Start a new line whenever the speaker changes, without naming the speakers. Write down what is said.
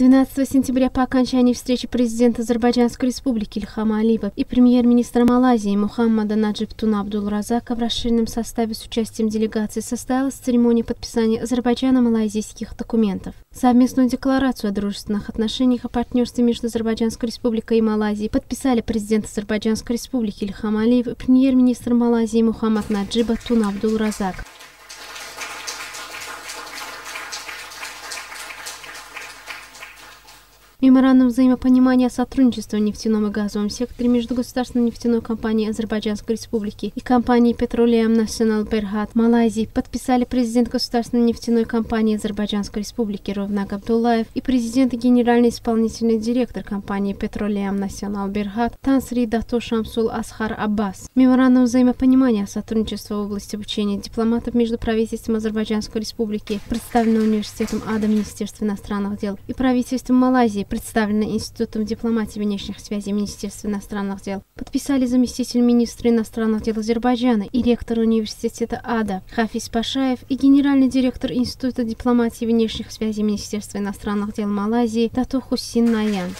12 сентября по окончании встречи президента Азербайджанской республики Ильхама Алиева и премьер-министра Малайзии Мухаммада Наджиб Туна Абдул-Разака в расширенном составе с участием делегации состоялась церемония подписания Азербайджана-малайзийских документов. Совместную декларацию о дружественных отношениях и партнерстве между Азербайджанской республикой и Малайзией подписали президент Азербайджанской республики Ильхам Алиев и премьер-министр Малайзии Мухаммад Наджиба Туна Абдул-Разак. Меморандум взаимопонимания о сотрудничестве в нефтяном и газовом секторе между государственной нефтяной компанией Азербайджанской республики и компанией Petroleum National Berhad Малайзии подписали президент государственной нефтяной компании Азербайджанской республики Ровнак Абдуллаев и президент и генеральный исполнительный директор компании Petroleum National Berhad Тансри Дато Шамсул Асхар Аббас. Меморандум взаимопонимания о сотрудничестве в области обучения дипломатов между правительством Азербайджанской республики, представленным университетом АДА Министерства иностранных дел и правительством Малайзии представлена Институтом дипломатии внешних связей Министерства иностранных дел, подписали заместитель министра иностранных дел Азербайджана и ректор университета АДА Хафиз Пашаев и генеральный директор Института дипломатии внешних связей Министерства иностранных дел Малайзии Тато Хусин Наян.